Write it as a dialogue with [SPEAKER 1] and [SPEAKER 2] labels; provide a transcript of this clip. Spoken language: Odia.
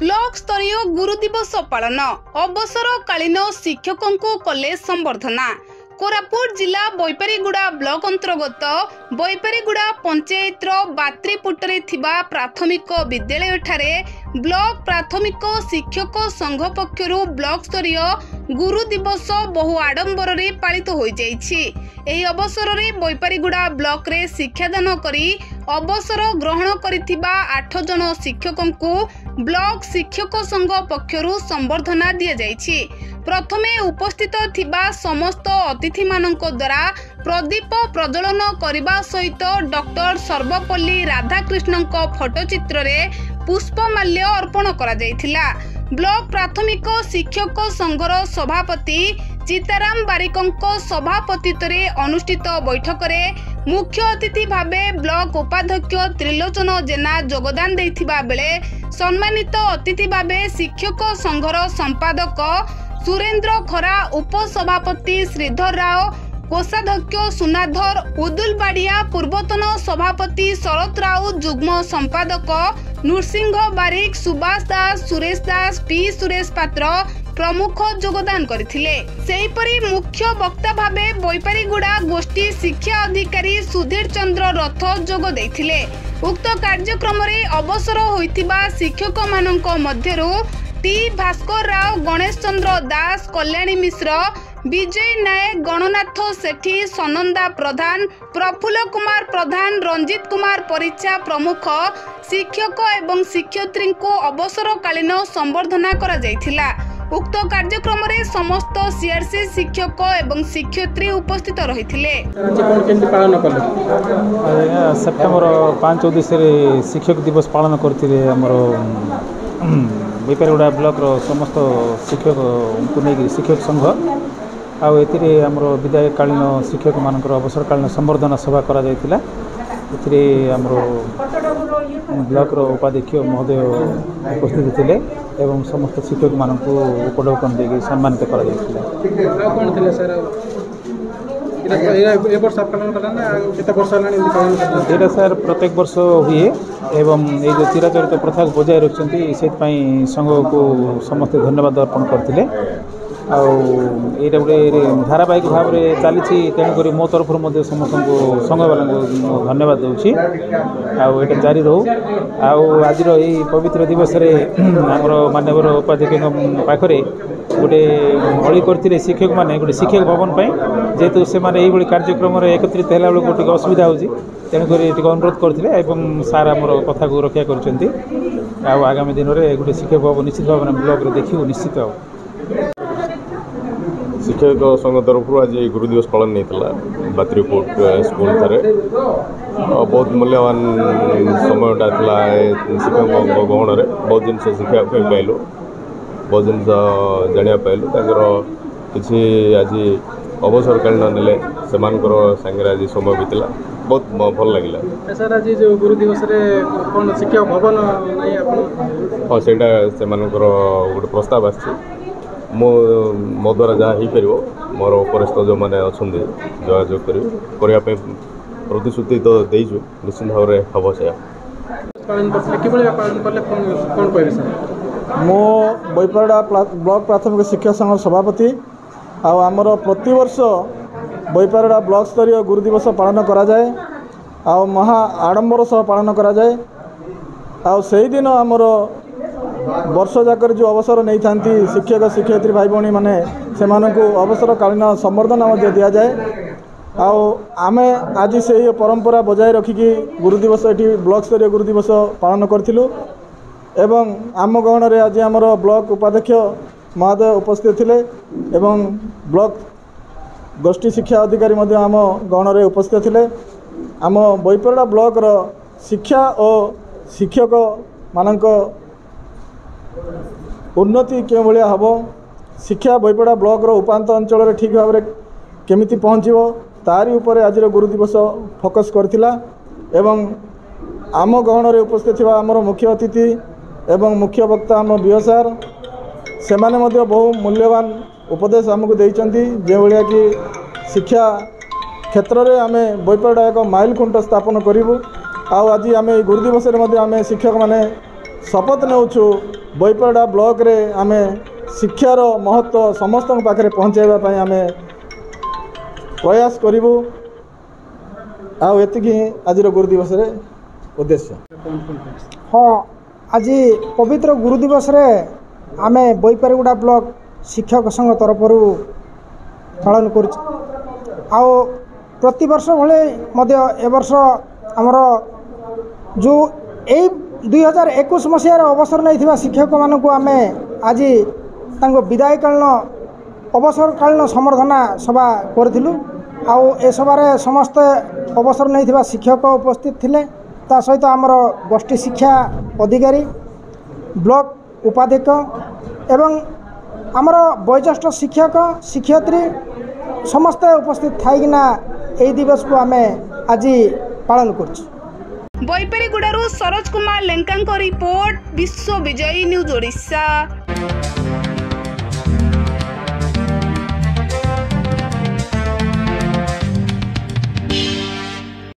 [SPEAKER 1] ବ୍ଲକ ସ୍ତରୀୟ ଗୁରୁ ଦିବସ ପାଳନ। ଅବସରକାଳୀନ ଶିକ୍ଷକଙ୍କୁ କଲେ ସମ୍ବର୍ଦ୍ଧନା। କୋରାପୁଟ ଜିଲ୍ଲା ବୈପାରିଗୁଡ଼ା ବ୍ଲକ ଅନ୍ତର୍ଗତ ବୈପାରିଗୁଡ଼ା ପଞ୍ଚାୟତର ବାତ୍ରିପୁଟରେ ଥିବା ପ୍ରାଥମିକ ବିଦ୍ୟାଳୟଠାରେ ବ୍ଲକ ପ୍ରାଥମିକ ଶିକ୍ଷକ ସଂଘ ପକ୍ଷରୁ ବ୍ଲକ ସ୍ତରୀୟ ଗୁରୁ ଦିବସ ବହୁ ଆଡମ୍ବରରେ ପାଳିତ ହୋଇଯାଇଛି। ଏହି ଅବସରରେ ବୈପାରିଗୁଡ଼ା ବ୍ଲକରେ ଶିକ୍ଷାଦାନ କରି ଅବସର ଗ୍ରହଣ କରିଥିବା ଆଠ ଜଣ ଶିକ୍ଷକଙ୍କୁ ବ୍ଲକ ଶିକ୍ଷକ ସଂଘ ପକ୍ଷରୁ ସମ୍ବର୍ଦ୍ଧନା ଦିଆଯାଇଛି। ପ୍ରଥମେ ଉପସ୍ଥିତ ଥିବା ସମସ୍ତ ଅତିଥିମାନଙ୍କ ଦ୍ୱାରା ପ୍ରଦୀପ ପ୍ରଜ୍ୱଳନ କରିବା ସହିତ ଡକ୍ଟର ସର୍ବପଲ୍ଲୀ ରାଧାକୃଷ୍ଣଙ୍କ ଫଟୋଚିତ୍ରରେ ପୁଷ୍ପମାଲ୍ୟ ଅର୍ପଣ କରାଯାଇଥିଲା। ବ୍ଲକ ପ୍ରାଥମିକ ଶିକ୍ଷକ ସଂଘର ସଭାପତି ଚିତାରାମ ବାରିକଙ୍କ ସଭାପତିତ୍ୱରେ ଅନୁଷ୍ଠିତ ବୈଠକରେ ମୁଖ୍ୟ ଅତିଥି ଭାବେ ବ୍ଲକ ଉପାଧ୍ୟକ୍ଷ ତ୍ରିଲୋଚନ ଜେନା ଯୋଗଦାନ ଦେଇଥିବା ବେଳେ ସମ୍ମାନିତ ଅତିଥି ଭାବେ ଶିକ୍ଷକ ସଂଘର ସମ୍ପାଦକ ସୁରେନ୍ଦ୍ର ଖରା ଉପସଭାପତି ଶ୍ରୀଧର ରାଓ କୋଷାଧ୍ୟକ୍ଷ ସୁନାଧର ଉଦୁଲବାଡ଼ିଆ ପୂର୍ବତନ ସଭାପତି ଶରତ ରାଉତ ଯୁଗ୍ମ ସମ୍ପାଦକ ନୃସିଂହ ବାରିକ ସୁବାସ ଦାସ ସୁରେଶ ଦାସ ପି. ସୁରେଶ ପାତ୍ର ପ୍ରମୁଖ ଯୋଗଦାନ କରିଥିଲେ ସେହିପରି ମୁଖ୍ୟ ବକ୍ତା ଭାବେ ବୈପାରିଗୁଡ଼ା ଗୋଷ୍ଠୀ ଶିକ୍ଷା ଅଧିକାରୀ ସୁଧୀର ଚନ୍ଦ୍ର ରଥ ଯୋଗ ଦେଇଥିଲେ। ଉକ୍ତ କାର୍ଯ୍ୟକ୍ରମରେ ଅବସର ହୋଇଥିବା ଶିକ୍ଷକମାନଙ୍କ ମଧ୍ୟରୁ ଟି. ଭାସ୍କର ରାଓ ଗଣେଶ ଚନ୍ଦ୍ର ଦାସ କଲ୍ୟାଣୀ ମିଶ୍ର ବିଜୟ ନାୟକ ଗଣନାଥ ସେଠୀ ସନନ୍ଦା ପ୍ରଧାନ ପ୍ରଫୁଲ୍ଲ କୁମାର ପ୍ରଧାନ ରଞ୍ଜିତ କୁମାର ପରିଚ୍ଛା ପ୍ରମୁଖ ଶିକ୍ଷକ ଏବଂ ଶିକ୍ଷୟିତ୍ରୀଙ୍କୁ ଅବସରକାଳୀନ ସମ୍ବର୍ଦ୍ଧନା କରାଯାଇଥିଲା। ଉକ୍ତ କାର୍ଯ୍ୟକ୍ରମରେ ସମସ୍ତ ସିଆର୍ସି ଶିକ୍ଷକ ଏବଂ ଶିକ୍ଷୟିତ୍ରୀ ଉପସ୍ଥିତ ରହିଥିଲେ।
[SPEAKER 2] ଆଜି କ'ଣ କେମିତି ପାଳନ କଲେ?
[SPEAKER 3] ଆଜ୍ଞା ସେପ୍ଟେମ୍ବର ପାଞ୍ଚ ଉଦ୍ଦେଶ୍ୟରେ ଶିକ୍ଷକ ଦିବସ ପାଳନ କରିଥିଲେ ଆମର ବେପାରଗୁଡ଼ା ବ୍ଲକର ସମସ୍ତ ଶିକ୍ଷକଙ୍କୁ ନେଇକି ଶିକ୍ଷକ ସଂଘ। ଆଉ ଏଥିରେ ଆମର ବିଦାୟକାଳୀନ ଶିକ୍ଷକମାନଙ୍କର ଅବସରକାଳୀନ ସମ୍ବର୍ଦ୍ଧନା ସଭା କରାଯାଇଥିଲା। ଏଥିରେ ଆମର ବ୍ଲକର ଉପାଧ୍ୟକ୍ଷ ମହୋଦୟ ଉପସ୍ଥିତ ଥିଲେ ଏବଂ ସମସ୍ତ ଶିକ୍ଷକମାନଙ୍କୁ ଉପଢୌକନ ଦେଇକି ସମ୍ମାନିତ କରାଯାଇଥିଲା।
[SPEAKER 2] ଆଉ କ'ଣ ଥିଲେ ସାର୍ ଆଉ? ଏଇଟା ଏଇଟା ଏ ବର୍ଷ ପାଳନ କଲା ନା ଆଉ କେତେ ବର୍ଷ ହେଲାଣି ଏମିତି ପାଳନ କଲା
[SPEAKER 3] ଏଇଟା ସାର୍ ପ୍ରତ୍ୟେକ ବର୍ଷ ହୁଏ ଏବଂ ଏଇ ଯେଉଁ ଚିରାଚରିତ ପ୍ରଥାକୁ ବଜାୟ ରଖିଛନ୍ତି ସେଥିପାଇଁ ସଂଘକୁ ସମସ୍ତେ ଧନ୍ୟବାଦ ଅର୍ପଣ କରିଥିଲେ। ଆଉ ଏଇଟା ଗୋଟେ ଧାରାବାହିକ ଭାବରେ ଚାଲିଛି ତେଣୁକରି ମୋ ତରଫରୁ ମଧ୍ୟ ସମସ୍ତଙ୍କୁ ସଂଘବାଲାଙ୍କୁ ମୁଁ ଧନ୍ୟବାଦ ଦେଉଛି। ଆଉ ଏଇଟା ଜାରି ରହୁ। ଆଉ ଆଜିର ଏଇ ପବିତ୍ର ଦିବସରେ ଆମର ମାନ୍ୟବର ଉପାଧ୍ୟକ୍ଷଙ୍କ ପାଖରେ ଗୋଟେ ଅଳି କରିଥିଲେ ଶିକ୍ଷକମାନେ ଗୋଟେ ଶିକ୍ଷକ ଭବନ ପାଇଁ। ଯେହେତୁ ସେମାନେ ଏଇଭଳି କାର୍ଯ୍ୟକ୍ରମରେ ଏକତ୍ରିତ ହେଲା ବେଳକୁ ଟିକେ ଅସୁବିଧା ହେଉଛି ତେଣୁକରି ଟିକେ ଅନୁରୋଧ କରିଥିଲେ ଏବଂ ସାର୍ ଆମର କଥାକୁ ରକ୍ଷା କରିଛନ୍ତି। ଆଉ ଆଗାମୀ ଦିନରେ ଗୋଟେ ଶିକ୍ଷକ ଭବନ ନିଶ୍ଚିତ ଭାବରେ ବ୍ଲକରେ ଦେଖିବୁ ନିଶ୍ଚିତ ଆଉ।
[SPEAKER 4] ଶିକ୍ଷକ ସଂଘ ତରଫରୁ ଆଜି ଗୁରୁ ଦିବସ ପାଳନ ହେଇଥିଲା ବାତ୍ରିପୁଟ ସ୍କୁଲ ଠାରେ ଆଉ ବହୁତ ମୂଲ୍ୟବାନ ସମୟଟା ଥିଲା ଏ ଶିକ୍ଷକଙ୍କ ଗହଣରେ ବହୁତ ଜିନିଷ ଶିଖିବା ପାଇଁ ପାଇଲୁ ବହୁତ ଜିନିଷ ଜାଣିବା ପାଇଲୁ ତାଙ୍କର କିଛି ଆଜି ଅବସରକାଳୀନ ନେଲେ ସେମାନଙ୍କର ସାଙ୍ଗରେ ଆଜି ସମୟ ବିତିଲା ବହୁତ ଭ- ଭଲ ଲାଗିଲା
[SPEAKER 2] ସାର୍ ଆଜି ଯେଉଁ ଗୁରୁ ଦିବସରେ କ'ଣ ଶିକ୍ଷକ ଭବନ ନାହିଁ ଆପଣ
[SPEAKER 4] ହଁ ସେଇଟା ସେମାନଙ୍କର ଗୋଟେ ପ୍ରସ୍ତାବ ଆସିଛି ମୁଁ ମୋ ଦ୍ୱାରା ଯାହା ହେଇପାରିବ ମୋର ଉପରିସ୍ଥ ଯେଉଁମାନେ ଅଛନ୍ତି ଯୋଗାଯୋଗ କରିବି କରିବା ପାଇଁ ପ୍ରତିଶ୍ରୁତି ତ ଦେଇଛୁ ନିଶ୍ଚିନ୍ତ ଭାବରେ ହେବ ସେୟା
[SPEAKER 5] ମୁଁ ବୈପାରଡ଼ା ବ୍ଲକ ପ୍ରାଥମିକ ଶିକ୍ଷା ସଂଘର ସଭାପତି ଆଉ ଆମର ପ୍ରତିବର୍ଷ ବୈପାରଡ଼ା ବ୍ଲକ ସ୍ତରୀୟ ଗୁରୁ ଦିବସ ପାଳନ କରାଯାଏ ଆଉ ମହା ଆଡ଼ମ୍ବର ସହ ପାଳନ କରାଯାଏ ଆଉ ସେଇଦିନ ଆମର ବର୍ଷ ଯାକରେ ଯେଉଁ ଅବସର ନେଇଥାନ୍ତି ଶିକ୍ଷକ ଶିକ୍ଷୟିତ୍ରୀ ଭାଇ ଭଉଣୀମାନେ ସେମାନଙ୍କୁ ଅବସରକାଳୀନ ସମ୍ବର୍ଦ୍ଧନା ମଧ୍ୟ ଦିଆଯାଏ। ଆଉ ଆମେ ଆଜି ସେହି ପରମ୍ପରା ବଜାୟ ରଖିକି ଗୁରୁ ଦିବସ ଏଠି ବ୍ଲକ ସ୍ତରୀୟ ଗୁରୁ ଦିବସ ପାଳନ କରିଥିଲୁ ଏବଂ ଆମ ଗହଣରେ ଆଜି ଆମର ବ୍ଲକ ଉପାଧ୍ୟକ୍ଷ ମହୋଦୟ ଉପସ୍ଥିତ ଥିଲେ ଏବଂ ବ୍ଲକ ଗୋଷ୍ଠୀ ଶିକ୍ଷା ଅଧିକାରୀ ମଧ୍ୟ ଆମ ଗହଣରେ ଉପସ୍ଥିତ ଥିଲେ। ଆମ ବୈପରଡ଼ା ବ୍ଲକର ଶିକ୍ଷା ଓ ଶିକ୍ଷକମାନଙ୍କ ଉନ୍ନତି କେଉଁ ଭଳିଆ ହେବ? ଶିକ୍ଷା ବୈପଡ଼ା ବ୍ଲକର ଉପାନ୍ତ ଅଞ୍ଚଳରେ ଠିକ୍ ଭାବରେ କେମିତି ପହଞ୍ଚିବ? ତାରି ଉପରେ ଆଜିର ଗୁରୁ ଦିବସ ଫୋକସ୍ କରିଥିଲା ଏବଂ ଆମ ଗହଣରେ ଉପସ୍ଥିତ ଥିବା ଆମର ମୁଖ୍ୟ ଅତିଥି ଏବଂ ମୁଖ୍ୟ ବକ୍ତା ଆମ ବିଓ ସାର୍ ସେମାନେ ମଧ୍ୟ ବହୁ ମୂଲ୍ୟବାନ ଉପଦେଶ ଆମକୁ ଦେଇଛନ୍ତି ଯେଉଁଭଳିଆ କି ଶିକ୍ଷା କ୍ଷେତ୍ରରେ ଆମେ ବୈପାରଟା ଏକ ମାଇଲ ଖୁଣ୍ଟ ସ୍ଥାପନ କରିବୁ। ଆଉ ଆଜି ଆମେ ଗୁରୁ ଦିବସରେ ମଧ୍ୟ ଆମେ ଶିକ୍ଷକମାନେ ଶପଥ ନେଉଛୁ। ବୈପାରଡ଼ା ବ୍ଲକରେ ଆମେ ଶିକ୍ଷାର ମହତ୍ତ୍ୱ ସମସ୍ତଙ୍କ ପାଖରେ ପହଞ୍ଚାଇବା ପାଇଁ ଆମେ ପ୍ରୟାସ କରିବୁ। ଆଉ ଏତିକି ଆଜିର ଗୁରୁ ଦିବସରେ ଉଦ୍ଦେଶ୍ୟ।
[SPEAKER 6] ହଁ ଆଜି ପବିତ୍ର ଗୁରୁ ଦିବସରେ ଆମେ ବୈପାରିଗୁଡ଼ା ବ୍ଲକ ଶିକ୍ଷକ ସଂଘ ତରଫରୁ ପାଳନ କରୁଛୁ। ଆଉ ପ୍ରତିବର୍ଷ ଭଳି ମଧ୍ୟ ଏ ବର୍ଷ ଆମର ଯେଉଁ ଏଇ ଦୁଇ ହଜାର ଏକୋଇଶ ମସିହାରେ ଅବସର ନେଇଥିବା ଶିକ୍ଷକମାନଙ୍କୁ ଆମେ ଆଜି ତାଙ୍କ ବିଦାୟକାଳୀନ ଅବସରକାଳୀନ ସମ୍ବର୍ଦ୍ଧନା ସଭା କରିଥିଲୁ। ଆଉ ଏ ସଭାରେ ସମସ୍ତେ ଅବସର ନେଇଥିବା ଶିକ୍ଷକ ଉପସ୍ଥିତ ଥିଲେ। ତା ସହିତ ଆମର ଗୋଷ୍ଠୀ ଶିକ୍ଷା ଅଧିକାରୀ ବ୍ଲକ ଉପାଧ୍ୟକ୍ଷ ଏବଂ ଆମର ବୟୋଜ୍ୟେଷ୍ଠ ଶିକ୍ଷକ ଶିକ୍ଷୟିତ୍ରୀ ସମସ୍ତେ ଉପସ୍ଥିତ ଥାଇକିନା ଏହି ଦିବସକୁ ଆମେ ଆଜି ପାଳନ କରୁଛୁ।
[SPEAKER 1] ବୈପାରିଗୁଡ଼ାରୁ ସରୋଜ କୁମାର ଲେଙ୍କାଙ୍କ ରିପୋର୍ଟ ବିଶ୍ୱ ବିଜୟୀ ନ୍ୟୁଜ୍ ଓଡ଼ିଶା।